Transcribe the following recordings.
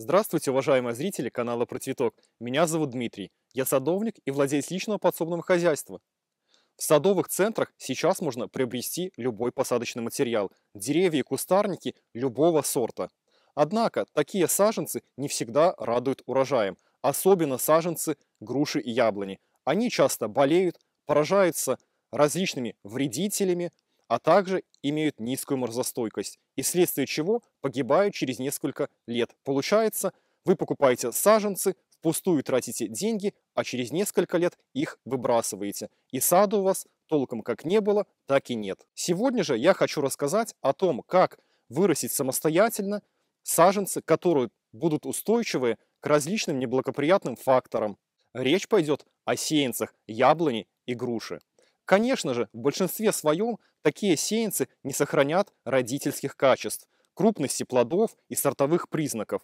Здравствуйте, уважаемые зрители канала Про Цветок. Меня зовут Дмитрий. Я садовник и владелец личного подсобного хозяйства. В садовых центрах сейчас можно приобрести любой посадочный материал, деревья и кустарники любого сорта. Однако такие саженцы не всегда радуют урожаем, особенно саженцы груши и яблони. Они часто болеют, поражаются различными вредителями, а также имеют низкую морозостойкость, и вследствие чего погибают через несколько лет. Получается, вы покупаете саженцы, впустую тратите деньги, а через несколько лет их выбрасываете. И сада у вас толком как не было, так и нет. Сегодня же я хочу рассказать о том, как вырастить самостоятельно саженцы, которые будут устойчивы к различным неблагоприятным факторам. Речь пойдет о сеянцах яблони и груши. Конечно же, в большинстве своем такие сеянцы не сохранят родительских качеств, крупности плодов и сортовых признаков.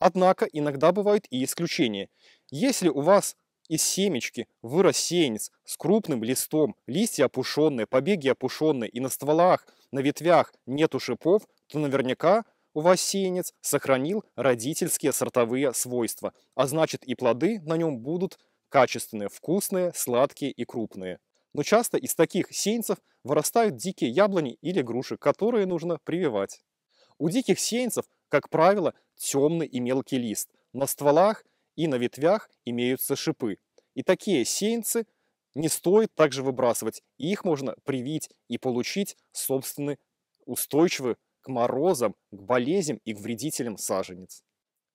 Однако иногда бывают и исключения. Если у вас из семечки вырос сеянец с крупным листом, листья опушенные, побеги опушенные и на стволах, на ветвях нету шипов, то наверняка у вас сеянец сохранил родительские сортовые свойства, а значит и плоды на нем будут качественные, вкусные, сладкие и крупные. Но часто из таких сеянцев вырастают дикие яблони или груши, которые нужно прививать. У диких сеянцев, как правило, темный и мелкий лист. На стволах и на ветвях имеются шипы. И такие сеянцы не стоит также выбрасывать. Их можно привить и получить собственный устойчивый к морозам, к болезням и к вредителям саженец.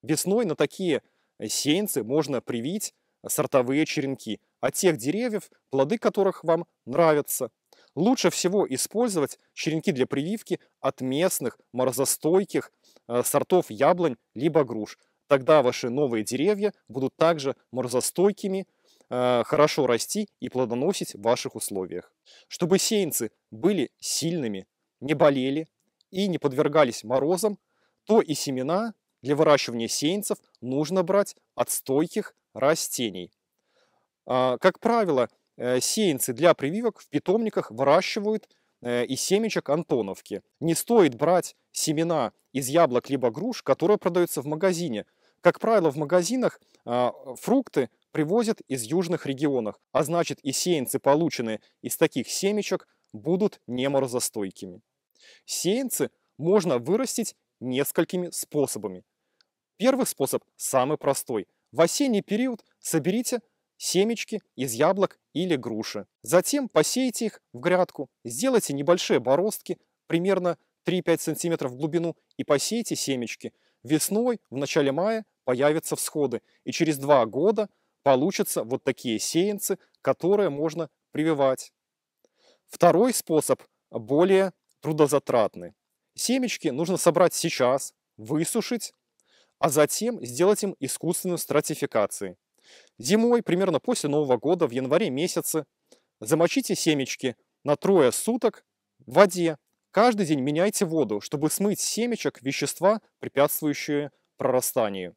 Весной на такие сеянцы можно привить сортовые черенки от тех деревьев, плоды которых вам нравятся. Лучше всего использовать черенки для прививки от местных морозостойких э, сортов яблонь либо груш. Тогда ваши новые деревья будут также морозостойкими, э, хорошо расти и плодоносить в ваших условиях. Чтобы сеянцы были сильными, не болели и не подвергались морозам, то и семена для выращивания сеянцев нужно брать от стойких растений. А, как правило, э, сеянцы для прививок в питомниках выращивают э, из семечек Антоновки. Не стоит брать семена из яблок либо груш, которые продаются в магазине. Как правило, в магазинах а, фрукты привозят из южных регионов, а значит и сеянцы, полученные из таких семечек, будут неморозостойкими. Сеянцы можно вырастить несколькими способами. Первый способ самый простой. В осенний период соберите семечки из яблок или груши. Затем посейте их в грядку, сделайте небольшие бороздки, примерно 3-5 см в глубину, и посейте семечки. Весной, в начале мая, появятся всходы, и через 2 года получатся вот такие сеянцы, которые можно прививать. Второй способ более трудозатратный. Семечки нужно собрать сейчас, высушить, а затем сделать им искусственную стратификацию. Зимой, примерно после Нового года, в январе месяце, замочите семечки на трое суток в воде. Каждый день меняйте воду, чтобы смыть семечек вещества, препятствующие прорастанию.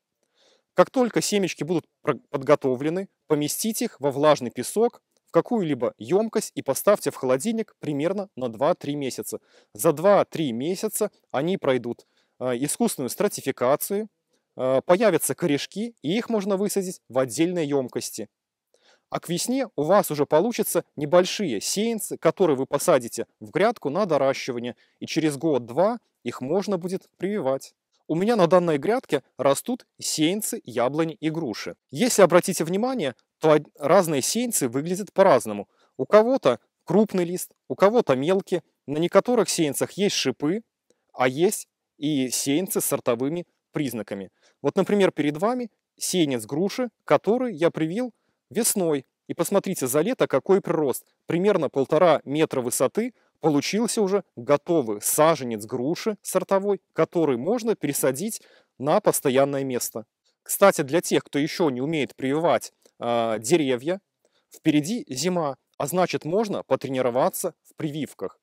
Как только семечки будут подготовлены, поместите их во влажный песок, в какую-либо емкость и поставьте в холодильник примерно на 2-3 месяца. За 2-3 месяца они пройдут а, искусственную стратификацию, Э, появятся корешки, и их можно высадить в отдельные емкости. А к весне у вас уже получатся небольшие сеянцы, которые вы посадите в грядку на доращивание, и через год-два их можно будет прививать. У меня на данной грядке растут сеянцы, яблони и груши. Если обратите внимание, то разные сеянцы выглядят по-разному. У кого-то крупный лист, у кого-то мелкий. На некоторых сеянцах есть шипы, а есть и сеянцы с сортовыми признаками. Вот, например, перед вами сеянец груши, который я привил весной. И посмотрите, за лето какой прирост. Примерно полтора метра высоты получился уже готовый саженец груши сортовой, который можно пересадить на постоянное место. Кстати, для тех, кто еще не умеет прививать э, деревья, впереди зима, а значит можно потренироваться в прививках.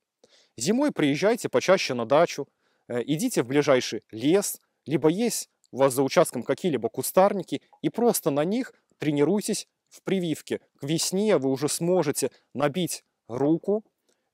Зимой приезжайте почаще на дачу, э, идите в ближайший лес, либо есть у вас за участком какие-либо кустарники, и просто на них тренируйтесь в прививке. К весне вы уже сможете набить руку,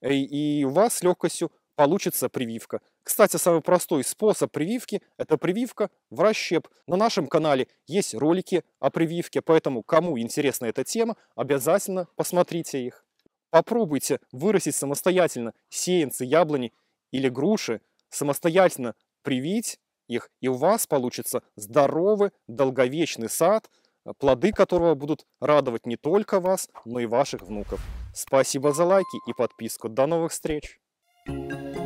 и у вас с легкостью получится прививка. Кстати, самый простой способ прививки – это прививка в расщеп. На нашем канале есть ролики о прививке, поэтому кому интересна эта тема, обязательно посмотрите их. Попробуйте вырастить самостоятельно сеянцы, яблони или груши, самостоятельно привить их, и у вас получится здоровый, долговечный сад, плоды которого будут радовать не только вас, но и ваших внуков. Спасибо за лайки и подписку. До новых встреч! thank you